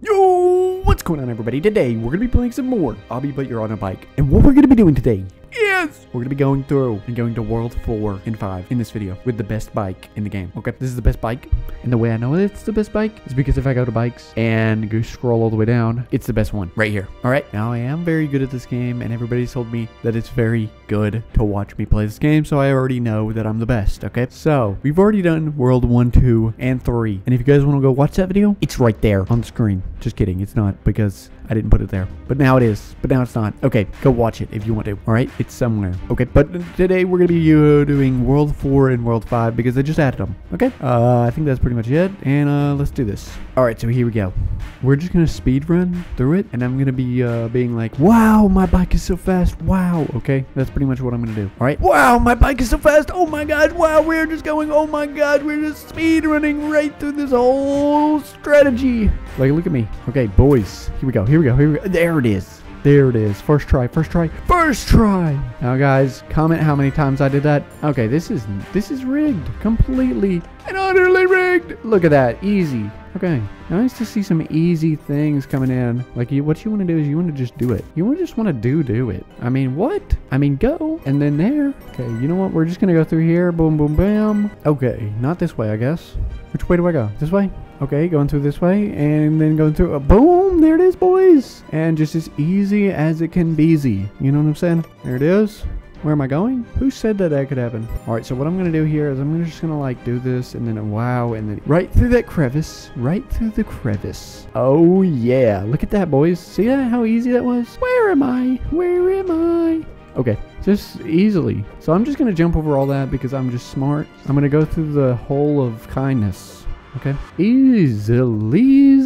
Yo, what's going on everybody? Today we're gonna be playing some more Obby But You're on a Bike. And what we're gonna be doing today is we're gonna be going through and going to World 4 and 5 in this video with the best bike in the game. Okay, this is the best bike. And the way I know it's the best bike is because if I go to bikes and go scroll all the way down, it's the best one right here. Alright, now I am very good at this game and everybody's told me that it's very good to watch me play this game, so I already know that I'm the best, okay? So, we've already done World 1, 2, and 3. And if you guys want to go watch that video, it's right there on the screen. Just kidding, it's not because I didn't put it there. But now it is. But now it's not. Okay, go watch it if you want to. Alright, it's somewhere. Okay, but today we're going to be doing World 4 and World 5 because I just added them. Okay, uh, I think that's pretty much it. And uh, let's do this. Alright, so here we go. We're just going to speed run through it. And I'm going to be uh, being like, wow, my bike is so fast. Wow. Okay, that's pretty much what I'm going to do. Alright, wow, my bike is so fast. Oh my god, wow, we're just going, oh my god, we're just speed running right through this whole strategy. Like, look at me. Okay, boys, here we go. Here we go. Here we go. There it is. There it is. First try. First try. First try. Now, guys, comment how many times I did that. Okay, this is this is rigged. Completely and utterly rigged. Look at that. Easy. Okay. Nice to see some easy things coming in. Like, you, what you want to do is you want to just do it. You want to just want to do do it. I mean, what? I mean, go. And then there. Okay, you know what? We're just to go through here. Boom, boom, bam. Okay, not this way, I guess. Which way do I go? This way? Okay, going through this way, and then going through. Uh, boom! There it is, boys! And just as easy as it can be easy. You know what I'm saying? There it is. Where am I going? Who said that that could happen? Alright, so what I'm going to do here is I'm just going to like do this and then wow and then right through that crevice. Right through the crevice. Oh yeah. Look at that boys. See that? How easy that was? Where am I? Where am I? Okay, just easily. So I'm just going to jump over all that because I'm just smart. I'm going to go through the whole of kindness. Okay. Easily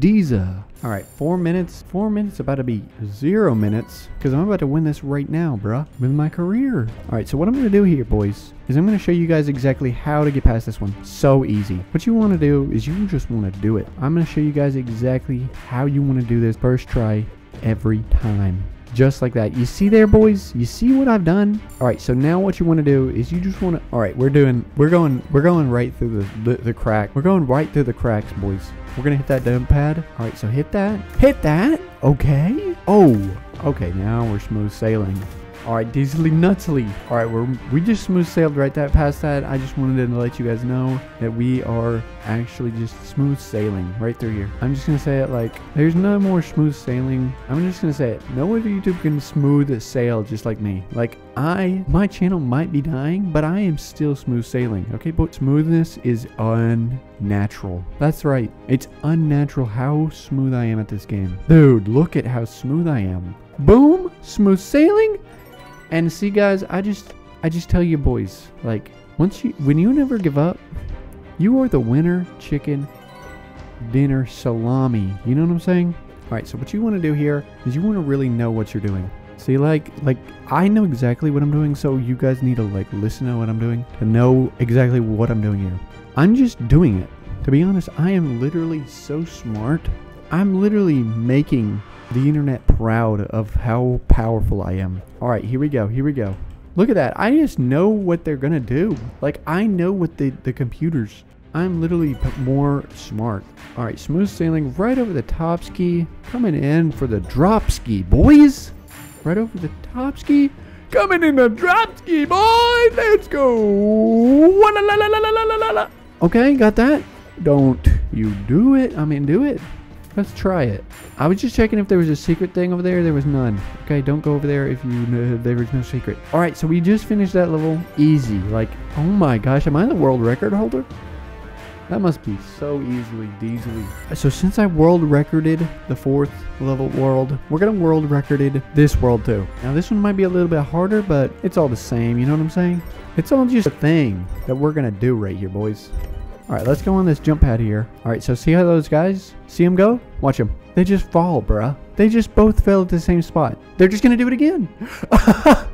Diza. All right, four minutes. Four minutes about to be zero minutes because I'm about to win this right now, bruh, with my career. All right, so what I'm going to do here, boys, is I'm going to show you guys exactly how to get past this one. So easy. What you want to do is you just want to do it. I'm going to show you guys exactly how you want to do this first try every time just like that. You see there, boys? You see what I've done? All right, so now what you want to do is you just want to. All right, we're doing. We're going. We're going right through the, the the crack. We're going right through the cracks, boys. We're gonna hit that jump pad. All right, so hit that. Hit that. Okay. Oh. Okay. Now we're smooth sailing. All right, Diesely Nutsly. All right, we're we just smooth sailed right that past that. I just wanted to let you guys know that we are actually just smooth sailing right through here. I'm just gonna say it like there's no more smooth sailing. I'm just gonna say it. No other YouTube can smooth sail just like me. Like I, my channel might be dying, but I am still smooth sailing. Okay, but smoothness is unnatural. That's right. It's unnatural how smooth I am at this game. Dude, look at how smooth I am. Boom, smooth sailing. And see, guys, I just, I just tell you, boys, like once you, when you never give up, you are the winner chicken dinner salami. You know what I'm saying? All right. So what you want to do here is you want to really know what you're doing. See, like, like I know exactly what I'm doing, so you guys need to like listen to what I'm doing to know exactly what I'm doing here. I'm just doing it. To be honest, I am literally so smart. I'm literally making the internet proud of how powerful I am. All right, here we go. Here we go. Look at that. I just know what they're going to do. Like, I know what the, the computers. I'm literally more smart. All right, smooth sailing right over the top ski. Coming in for the drop ski, boys. Right over the top ski. Coming in the drop ski, boys. Let's go. Okay, got that. Don't you do it. I mean, do it. Let's try it. I was just checking if there was a secret thing over there. There was none. Okay, don't go over there if you know uh, there was no secret. All right, so we just finished that level easy. Like, oh my gosh, am I the world record holder? That must be so easily, easily. So since I world recorded the fourth level world, we're gonna world recorded this world too. Now this one might be a little bit harder, but it's all the same. You know what I'm saying? It's all just a thing that we're gonna do right here, boys. All right, let's go on this jump pad here. All right, so see how those guys, see them go? Watch them. They just fall, bruh. They just both fell at the same spot. They're just gonna do it again.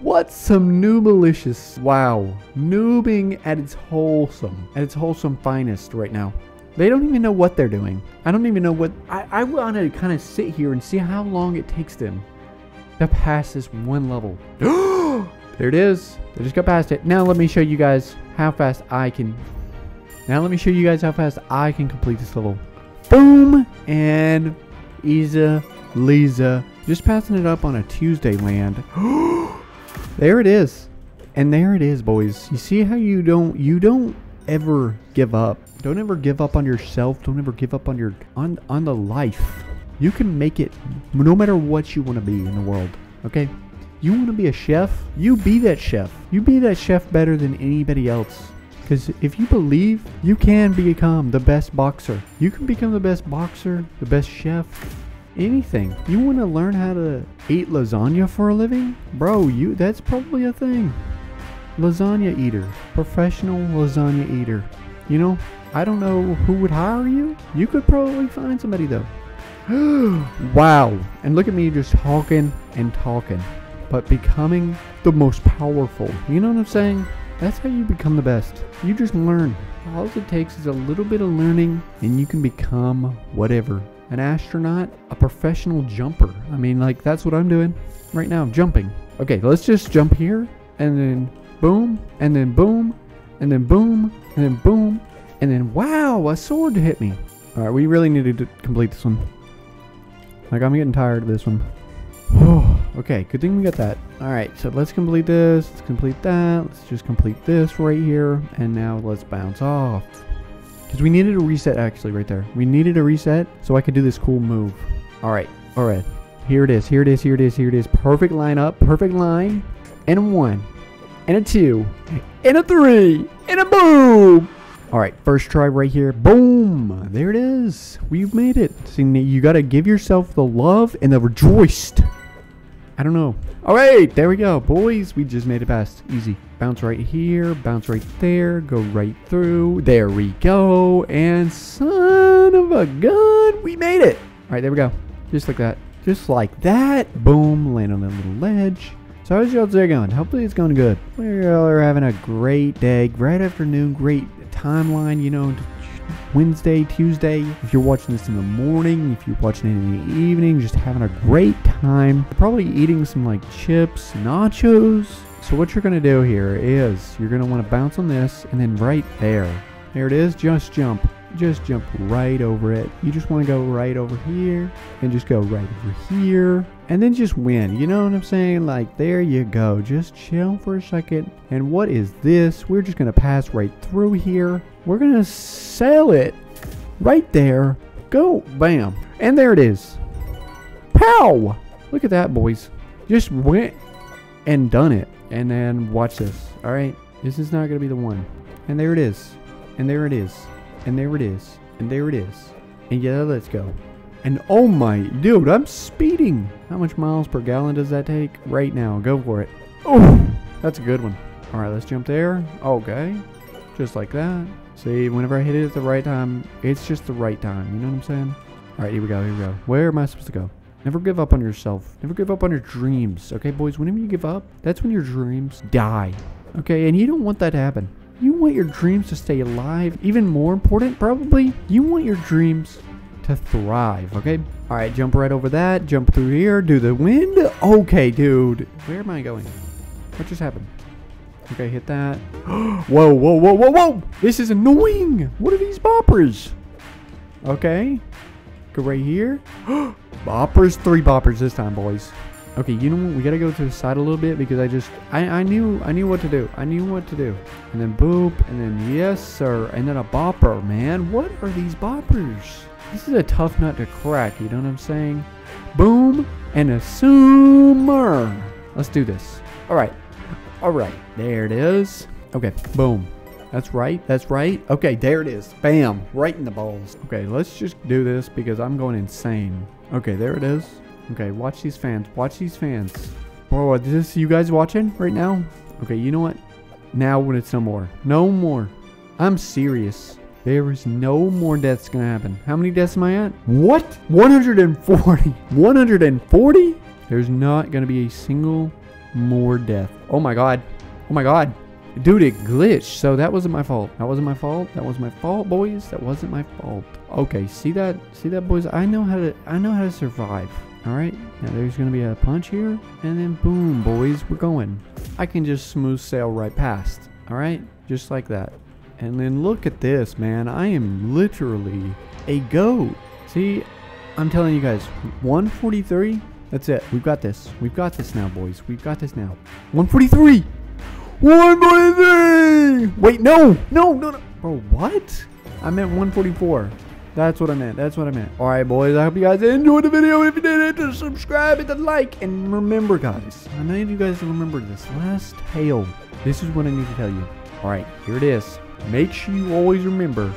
what some noobalicious. Wow. Noobing at its wholesome, at its wholesome finest right now. They don't even know what they're doing. I don't even know what. I, I want to kind of sit here and see how long it takes them to pass this one level. there it is. They just got past it. Now let me show you guys how fast I can. Now let me show you guys how fast I can complete this level. Boom. And Isa, Lisa. Just passing it up on a Tuesday land. there it is. And there it is, boys. You see how you don't you don't ever give up. Don't ever give up on yourself. Don't ever give up on your on on the life. You can make it no matter what you want to be in the world. Okay? You want to be a chef? You be that chef. You be that chef better than anybody else. Because if you believe, you can become the best boxer. You can become the best boxer, the best chef, anything. You want to learn how to eat lasagna for a living? Bro, you that's probably a thing. Lasagna eater. Professional lasagna eater. You know, I don't know who would hire you. You could probably find somebody though. wow. And look at me just talking and talking. But becoming the most powerful. You know what I'm saying? That's how you become the best. You just learn. All it takes is a little bit of learning and you can become whatever. An astronaut, a professional jumper. I mean, like, that's what I'm doing right now, jumping. Okay, let's just jump here and then boom, and then boom, and then boom, and then boom, and then wow, a sword hit me. All right, we really needed to complete this one. Like, I'm getting tired of this one. okay, good thing we got that. All right, so let's complete this. Let's complete that. Let's just complete this right here. And now let's bounce off. Because we needed a reset, actually, right there. We needed a reset so I could do this cool move. All right, all right. Here it is, here it is, here it is, here it is. Perfect lineup, perfect line. And a one, and a two, and a three, and a boom. All right, first try right here. Boom. There it is. We've made it. See, you got to give yourself the love and the rejoiced. I don't know. All right, there we go. Boys, we just made it past. Easy. Bounce right here, bounce right there, go right through. There we go. And son of a gun, we made it. All right, there we go. Just like that. Just like that. Boom, land on that little ledge. So how's y'all's day going? Hopefully it's going good. We all are having a great day, great afternoon, great timeline, you know, Wednesday, Tuesday. If you're watching this in the morning, if you're watching it in the evening, just having a great time. Probably eating some like chips, nachos. So what you're going to do here is you're going to want to bounce on this and then right there. There it is. Just jump. Just jump right over it. You just want to go right over here and just go right over here and then just win. You know what I'm saying? Like, there you go. Just chill for a second. And what is this? We're just going to pass right through here. We're going to sell it right there. Go. Bam. And there it is. Pow! Look at that, boys. Just went and done it. And then watch this. All right. This is not going to be the one. And there it is. And there it is. And there it is. And there it is. And yeah, let's go. And oh my, dude, I'm speeding. How much miles per gallon does that take? Right now, go for it. Oh, that's a good one. All right, let's jump there. Okay, just like that. See, whenever I hit it at the right time, it's just the right time. You know what I'm saying? All right, here we go, here we go. Where am I supposed to go? Never give up on yourself. Never give up on your dreams. Okay, boys, whenever you give up, that's when your dreams die. Okay, and you don't want that to happen. You want your dreams to stay alive. Even more important, probably, you want your dreams to thrive, okay? All right, jump right over that, jump through here, do the wind. Okay, dude. Where am I going? What just happened? Okay, hit that. whoa, whoa, whoa, whoa, whoa! This is annoying! What are these boppers? Okay. Go right here. boppers, three boppers this time, boys. Okay, you know what? We gotta go to the side a little bit because I just I, I knew I knew what to do. I knew what to do. And then boop, and then yes, sir, and then a bopper, man. What are these boppers? This is a tough nut to crack, you know what I'm saying? Boom and a sumer. Let's do this. All right. All right. There it is. Okay. Boom. That's right. That's right. Okay. There it is. Bam. Right in the balls. Okay. Let's just do this because I'm going insane. Okay. There it is. Okay. Watch these fans. Watch these fans. Bro, is this you guys watching right now? Okay. You know what? Now when it's no more. No more. I'm serious. There is no more deaths gonna happen. How many deaths am I at? What? 140. 140? There's not gonna be a single more death. Oh my god. Oh my god. Dude, it glitched. So that wasn't my fault. That wasn't my fault. That was my fault, boys. That wasn't my fault. Okay, see that? See that, boys? I know how to. I know how to survive. All right. Now there's gonna be a punch here, and then boom, boys, we're going. I can just smooth sail right past. All right, just like that. And then look at this, man. I am literally a goat. See, I'm telling you guys, 143. That's it. We've got this. We've got this now, boys. We've got this now. 143. 143. Wait, no, no, no, no. Bro, what? I meant 144. That's what I meant. That's what I meant. All right, boys. I hope you guys enjoyed the video. If you did, hit the subscribe, hit the like, and remember, guys. I need you guys remember this last tale. This is what I need to tell you. All right, here it is. Make sure you always remember